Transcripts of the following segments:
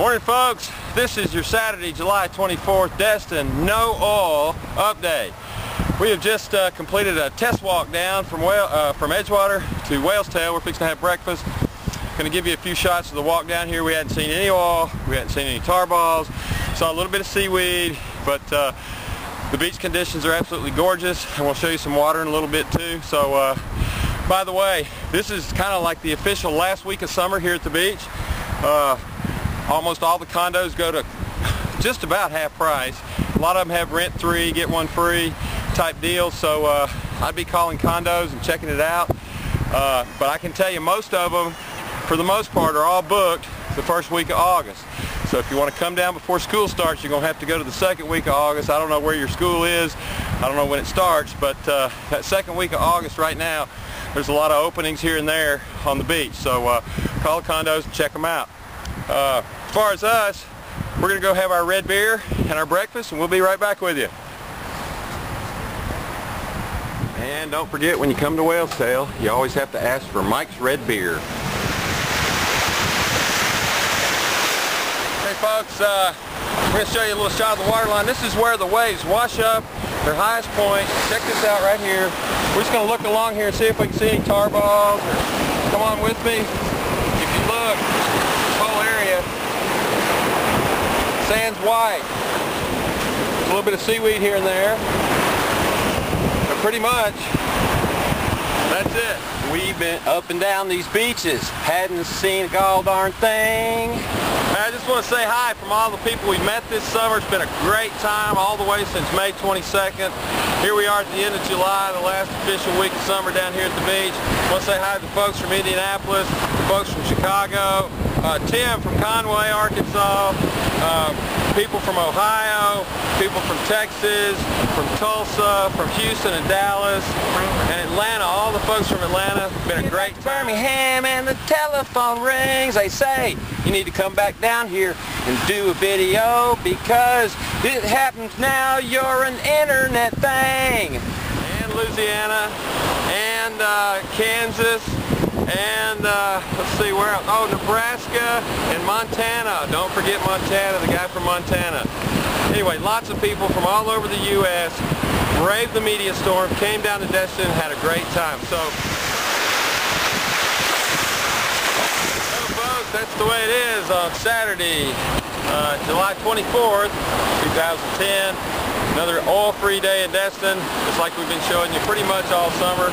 Morning folks, this is your Saturday, July 24th Destin No Oil Update. We have just uh, completed a test walk down from, Whale, uh, from Edgewater to Whale's Tail. We're fixing to have breakfast. Going to give you a few shots of the walk down here. We hadn't seen any oil, we hadn't seen any tar balls, saw a little bit of seaweed, but uh, the beach conditions are absolutely gorgeous and we'll show you some water in a little bit too. So uh, by the way, this is kind of like the official last week of summer here at the beach. Uh, almost all the condos go to just about half price. A lot of them have rent three, get one free type deals, so uh, I'd be calling condos and checking it out. Uh, but I can tell you most of them, for the most part, are all booked the first week of August. So if you want to come down before school starts, you're going to have to go to the second week of August. I don't know where your school is. I don't know when it starts, but uh, that second week of August right now, there's a lot of openings here and there on the beach. So uh, call the condos and check them out. Uh, as far as us, we're going to go have our red beer and our breakfast, and we'll be right back with you. And don't forget, when you come to Whale's Tail, you always have to ask for Mike's Red Beer. Hey folks, uh, I'm going to show you a little shot of the water line. This is where the waves wash up, their highest point. Check this out right here. We're just going to look along here and see if we can see any tar balls. Come on with me. If you look, this whole area, A little bit of seaweed here and there. But pretty much, that's it. We've been up and down these beaches. Hadn't seen a gall darn thing. I just want to say hi from all the people we've met this summer. It's been a great time all the way since May 22nd. Here we are at the end of July, the last official week of summer down here at the beach. I want to say hi to the folks from Indianapolis, the folks from Chicago, uh, Tim from Conway, Arkansas, uh, people from Ohio, people from Texas, from Tulsa, from Houston and Dallas, and Atlanta, all the folks from Atlanta. Been a great time. Birmingham and the telephone rings. They say you need to come back down here and do a video because it happens now. You're an internet thing. And Louisiana, and uh, Kansas, and uh, let's see where else. Oh, Nebraska and Montana. Don't forget Montana, the guy from Montana. Anyway, lots of people from all over the U.S. braved the media storm, came down to Destin, had a great time. So, so folks, that's the way it is on Saturday, uh, July 24th, 2010. Another oil-free day in Destin, just like we've been showing you pretty much all summer.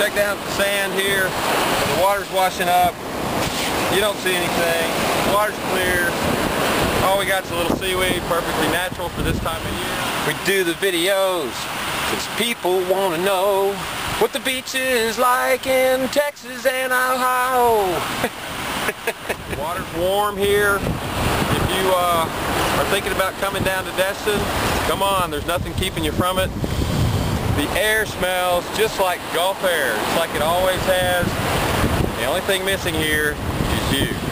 Check down the sand here. The water's washing up. You don't see anything. The water's clear. All we got is a little seaweed, perfectly natural for this time of year. We do the videos because people want to know what the beach is like in Texas and Ohio. Water's warm here. If you uh, are thinking about coming down to Destin, come on. There's nothing keeping you from it. The air smells just like Gulf air. It's like it always has. The only thing missing here is you.